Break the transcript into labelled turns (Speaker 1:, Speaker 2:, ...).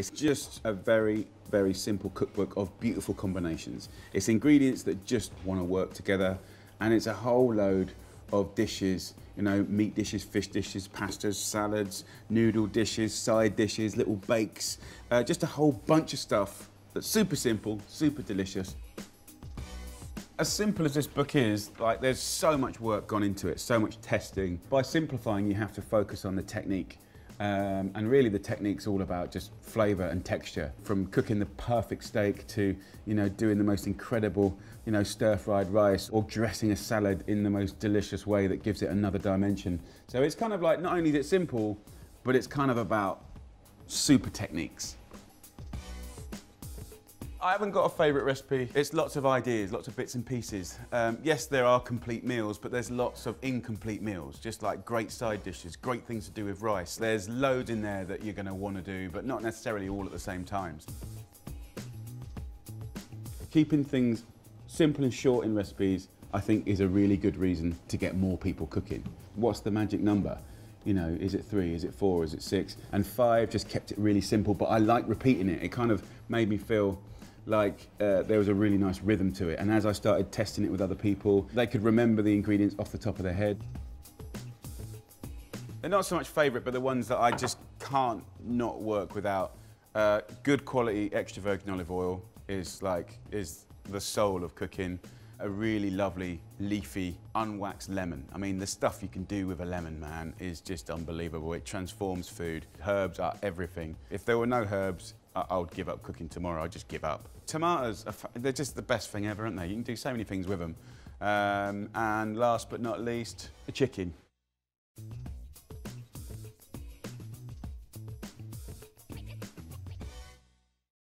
Speaker 1: It's just a very, very simple cookbook of beautiful combinations. It's ingredients that just want to work together, and it's a whole load of dishes, you know, meat dishes, fish dishes, pastas, salads, noodle dishes, side dishes, little bakes, uh, just a whole bunch of stuff that's super simple, super delicious. As simple as this book is, like there's so much work gone into it, so much testing. By simplifying, you have to focus on the technique. Um, and really the technique's all about just flavour and texture. From cooking the perfect steak to, you know, doing the most incredible, you know, stir-fried rice or dressing a salad in the most delicious way that gives it another dimension. So it's kind of like, not only is it simple, but it's kind of about super techniques. I haven't got a favourite recipe. It's lots of ideas, lots of bits and pieces. Um, yes, there are complete meals, but there's lots of incomplete meals, just like great side dishes, great things to do with rice. There's loads in there that you're going to want to do, but not necessarily all at the same times. Keeping things simple and short in recipes, I think, is a really good reason to get more people cooking. What's the magic number? you know, is it three, is it four, is it six? And five just kept it really simple, but I like repeating it. It kind of made me feel like uh, there was a really nice rhythm to it. And as I started testing it with other people, they could remember the ingredients off the top of their head. They're not so much favourite, but the ones that I just can't not work without. Uh, good quality extra virgin olive oil is like is the soul of cooking. A really lovely, leafy, unwaxed lemon. I mean, the stuff you can do with a lemon, man, is just unbelievable. It transforms food. Herbs are everything. If there were no herbs, I, would give up cooking tomorrow. I'd just give up. Tomatoes, they're just the best thing ever, aren't they? You can do so many things with them. Um, and last but not least, the chicken.